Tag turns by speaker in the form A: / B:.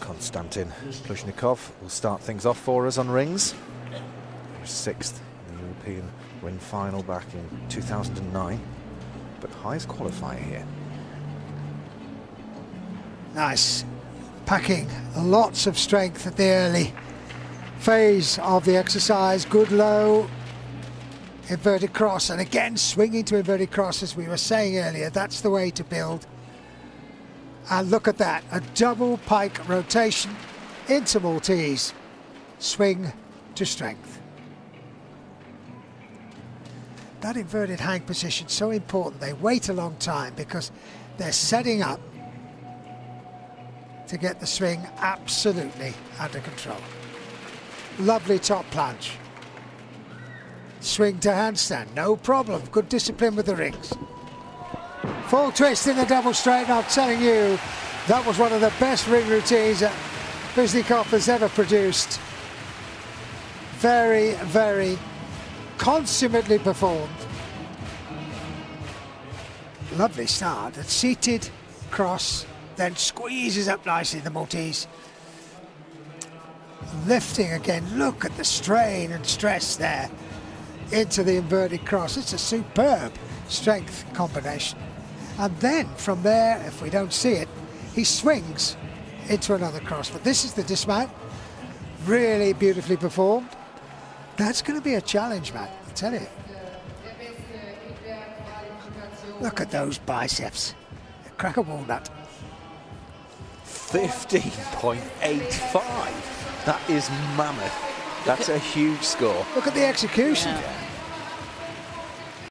A: Konstantin Pluzhnikov will start things off for us on rings. Sixth in the European ring final back in 2009, but highest qualifier here.
B: Nice. Packing lots of strength at the early phase of the exercise. Good low, inverted cross, and again swinging to inverted cross as we were saying earlier. That's the way to build. And look at that, a double pike rotation into Maltese. Swing to strength. That inverted hang position so important. They wait a long time because they're setting up to get the swing absolutely under control. Lovely top plunge. Swing to handstand, no problem. Good discipline with the rings. Full twist in the double straight. I'm telling you, that was one of the best ring routines that Pluzhnikov has ever produced. Very, very consummately performed. Lovely start. A seated cross, then squeezes up nicely the Maltese. Lifting again. Look at the strain and stress there into the inverted cross. It's a superb strength combination. And then from there, if we don't see it, he swings into another cross. But this is the dismount. Really beautifully performed. That's going to be a challenge, Matt, I tell you. Look at those biceps. Crack a walnut.
A: 15.85. That is mammoth. That's a huge score.
B: Look at the execution.
C: Yeah.